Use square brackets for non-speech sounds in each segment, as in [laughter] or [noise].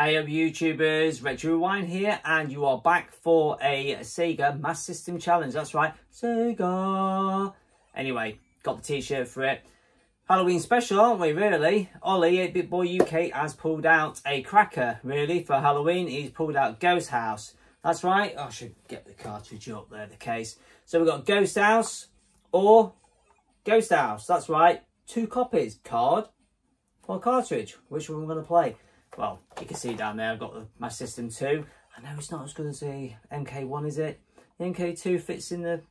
Hey up YouTubers, Retro Rewind here and you are back for a Sega Master System Challenge. That's right, Sega. Anyway, got the t-shirt for it. Halloween special, aren't we, really? Ollie, 8-Bit Boy UK, has pulled out a cracker, really, for Halloween. He's pulled out Ghost House. That's right. Oh, I should get the cartridge up there, the case. So we've got Ghost House or Ghost House. That's right. Two copies, card or cartridge. Which one we're going to play? Well, you can see down there, I've got the, my System 2. I know it's not as good as the MK1, is it? The MK2 fits in the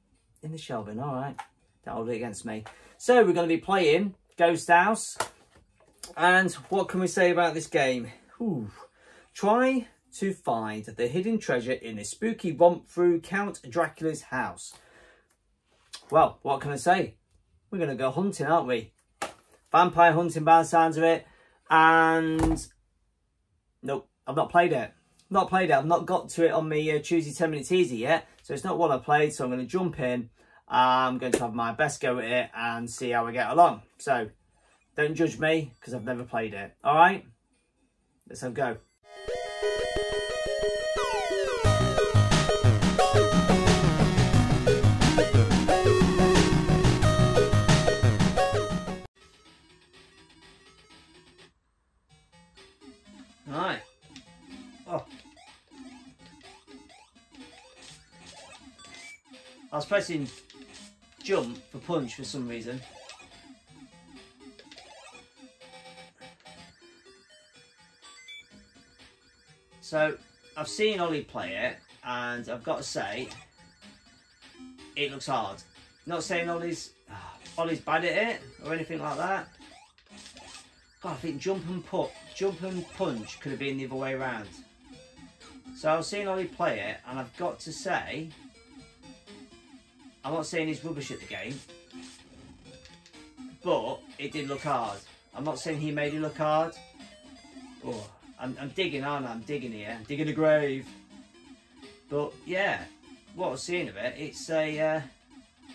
in the shelving, all right. That'll do against me. So we're going to be playing Ghost House. And what can we say about this game? Ooh. Try to find the hidden treasure in the spooky romp through Count Dracula's house. Well, what can I say? We're going to go hunting, aren't we? Vampire hunting by the sounds of it. And Nope, I've not played it. Not played it. I've not got to it on my uh, Tuesday 10 minutes easy yet. So it's not one I played. So I'm going to jump in. I'm going to have my best go at it and see how I get along. So don't judge me because I've never played it. All right, let's have a go. Pressing jump for punch for some reason. So, I've seen Ollie play it, and I've got to say, it looks hard. Not saying Ollie's, ah, Ollie's bad at it, or anything like that. God, I think jump and put, jump and punch could have been the other way around. So I've seen Ollie play it, and I've got to say, I'm not saying he's rubbish at the game, but it did look hard. I'm not saying he made it look hard. Oh, I'm, I'm digging, aren't I? I'm digging here. I'm digging a grave. But yeah, what I was seeing of it, it's a, uh,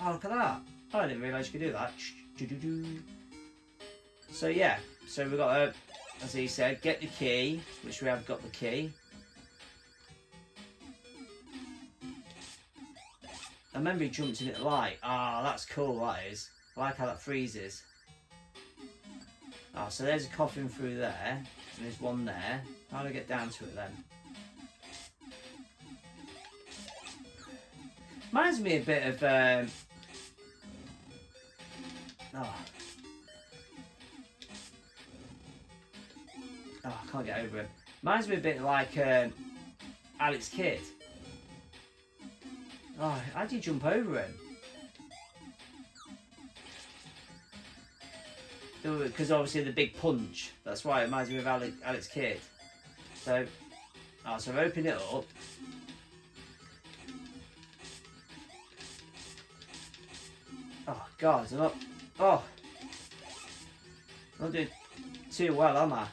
oh look at that. I didn't realise you could do that. So yeah, so we've got to, as he said, get the key, which we have got the key. I remember he jumped in at the light. Ah, oh, that's cool, that is. I like how that freezes. Ah, oh, so there's a coffin through there, and there's one there. How do I get down to it then? Reminds me a bit of... Um... Oh, Oh, I can't get over it. Reminds me a bit like um, Alex Kidd. Oh, how do you jump over him? Because obviously the big punch. That's why it reminds me of Alex, Alex Kidd. So, oh, so opened it up. Oh, God, I'm not... Oh! I'm not doing too well, am I?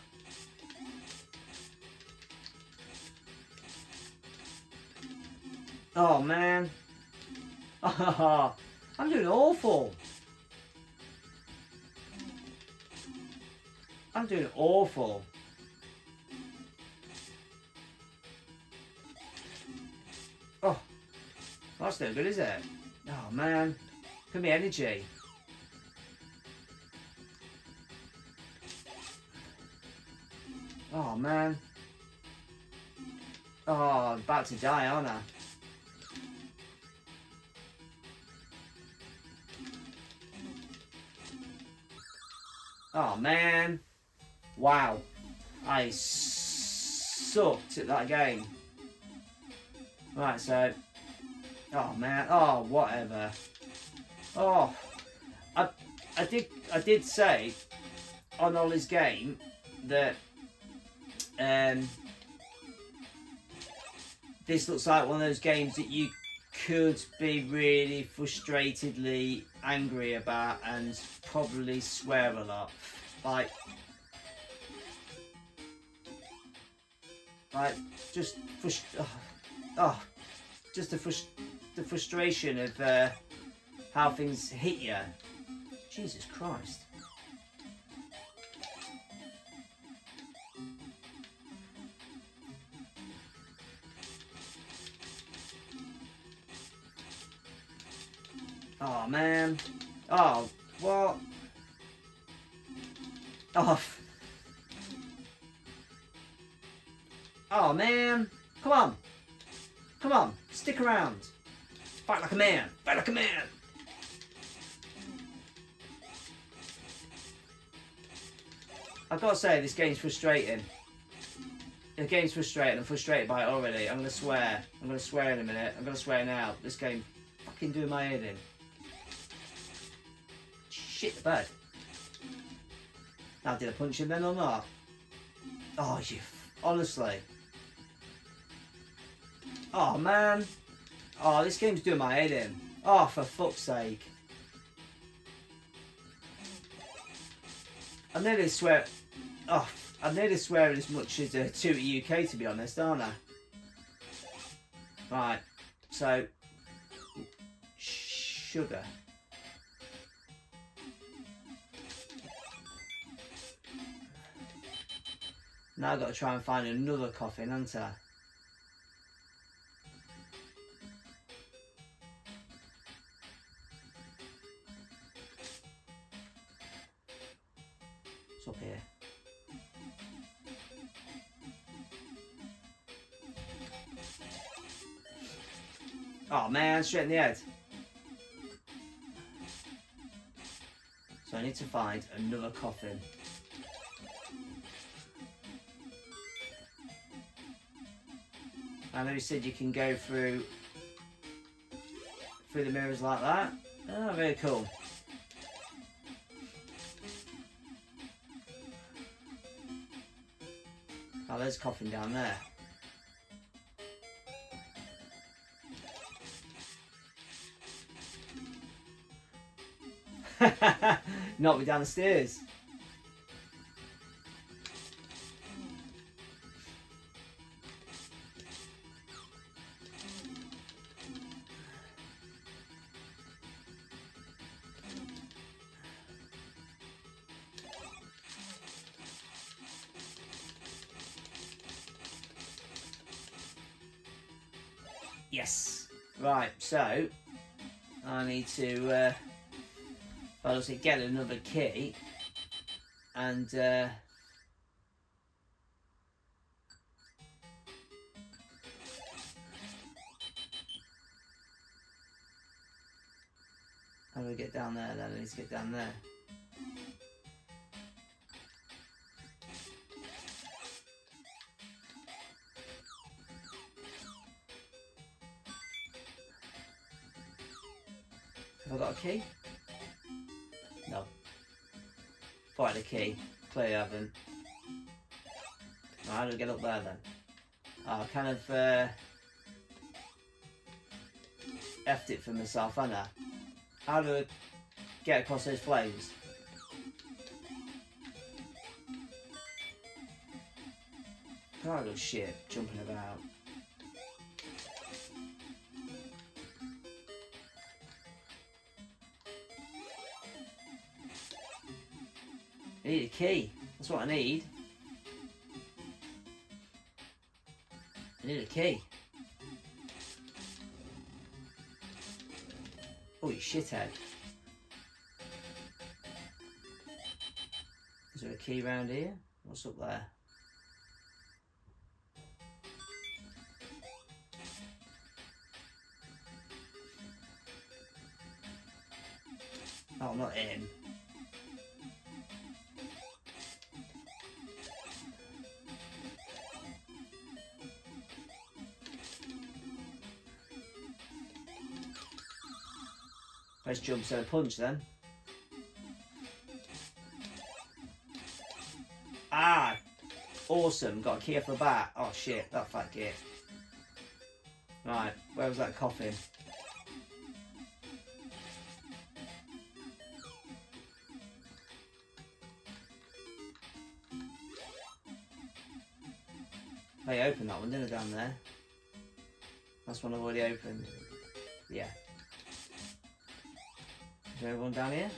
Oh man. [laughs] I'm doing awful. I'm doing awful. Oh, that's no good, is it? Oh man, give me energy. Oh man. Oh, I'm about to die, aren't I? Oh man. Wow. I sucked at that game. Right, so. Oh man. Oh, whatever. Oh. I, I did I did say on Ollie's game that um, this looks like one of those games that you could be really frustratedly angry about and probably swear a lot. Like, like just frust oh, oh, just the, frust the frustration of uh, how things hit you. Jesus Christ. Man. Oh, what? Oh. Oh, man. Come on. Come on. Stick around. Fight like a man. Fight like a man. I've got to say, this game's frustrating. The game's frustrating. I'm frustrated by it already. I'm going to swear. I'm going to swear in a minute. I'm going to swear now. This game fucking doing my head in. Shit the bed. Now, did I punch him then or not? Oh, you... Honestly. Oh, man. Oh, this game's doing my head in. Oh, for fuck's sake. I nearly swear... Oh, I'm nearly swearing as much as uh, 2 UK, to be honest, aren't I? Right, so... Sugar. Now I've got to try and find another coffin, haven't I? It's up here. Oh man, straight in the head. So I need to find another coffin. Know you said you can go through through the mirrors like that. Oh, very cool. Oh, there's a coffin down there. [laughs] Not me down the stairs. Yes. Right, so I need to uh, obviously get another key and uh, how do we get down there then? I need to get down there. Key? No. I had a key. Clearly I haven't. how do we get up there then? Oh, I kind of uh, effed it for myself, haven't I? How do I get across those flames? Oh shit, jumping about. I need a key. That's what I need. I need a key. Oh, you shithead. Is there a key around here? What's up there? Oh, not in. Press jump so punch then. Ah! Awesome, got a key off the bat. Oh shit, that fat git. Right, where was that coffin? I opened that one, didn't I, down there? That's one I've already opened. Yeah. Is everyone anyone down here?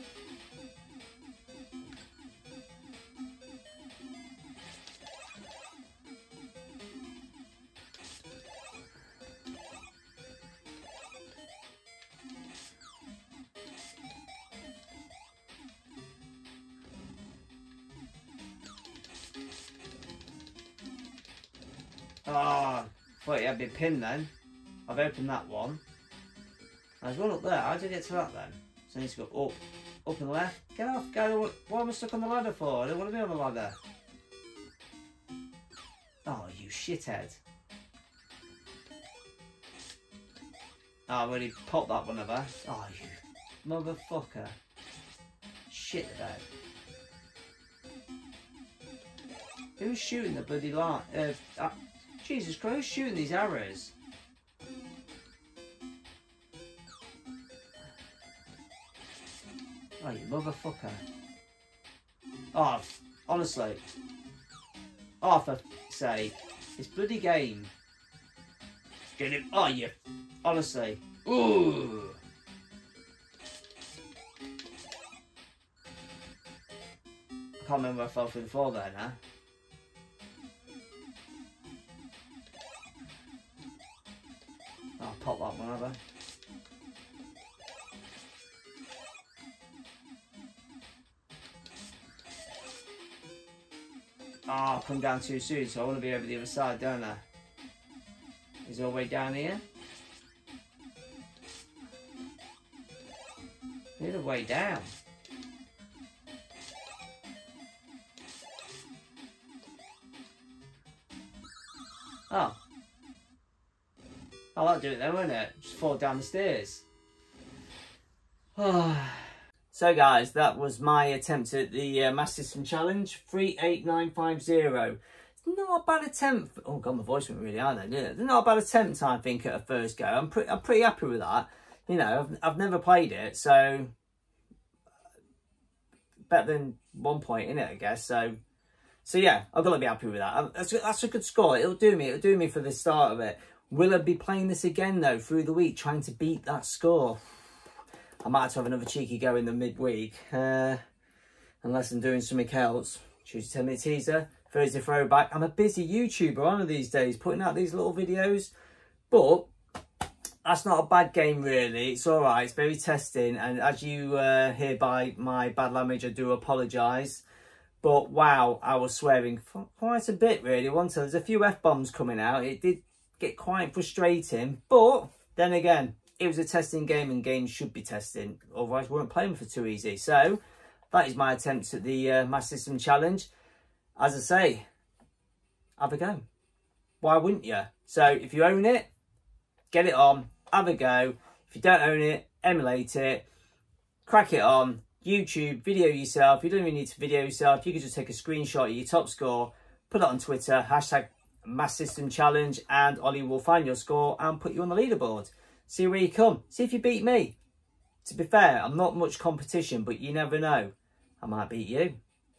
Ah, oh, wait, had been pinned then. I've opened that one. There's one up there. How did I get to that then? So I need to go up, up and left. Get off, guy. What am I stuck on the ladder for? I don't want to be on the ladder. Oh, you shithead. Oh, I already popped that one, I? Oh, you motherfucker. Shit about. Who's shooting the bloody light? Uh, uh, Jesus Christ, who's shooting these arrows? Motherfucker. Oh, honestly. Oh, for sake. This bloody game. Get him. Oh, you. Honestly. Ooh. I can't remember I fell through the floor there now. Down too soon, so I want to be over the other side, don't I? Is all the way down here? The other way down. Oh. Oh, that'll do it then, won't it? Just fall down the stairs. [sighs] Oh. So guys, that was my attempt at the uh, Master System Challenge, 38950. It's not a bad attempt. Oh god, my voice went really high then, didn't it? Not a bad attempt, I think, at a first go. I'm, pretty, I'm pretty happy with that. You know, I've, I've never played it, so... Better than one point in it, I guess, so... So yeah, I've got to be happy with that. That's, that's a good score. It'll do me. It'll do me for the start of it. Will I be playing this again, though, through the week, trying to beat that score? I might have to have another cheeky go in the midweek. Uh, unless I'm doing something else. A 10 minute teaser. Thursday throwback. I'm a busy YouTuber, one of these days, putting out these little videos. But that's not a bad game, really. It's all right. It's very testing. And as you uh, hear by my bad language, I do apologise. But wow, I was swearing quite a bit, really. Once there's a few F-bombs coming out. It did get quite frustrating. But then again, it was a testing game and games should be testing. Otherwise, we weren't playing for too easy. So that is my attempt at the uh, Master System Challenge. As I say, have a go. Why wouldn't you? So if you own it, get it on, have a go. If you don't own it, emulate it, crack it on, YouTube, video yourself. You don't even need to video yourself. You can just take a screenshot of your top score, put it on Twitter, hashtag Master System Challenge, and Ollie will find your score and put you on the leaderboard. See where you come. See if you beat me. To be fair, I'm not much competition, but you never know. I might beat you.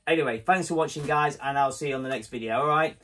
Anyway, thanks for watching, guys, and I'll see you on the next video, alright?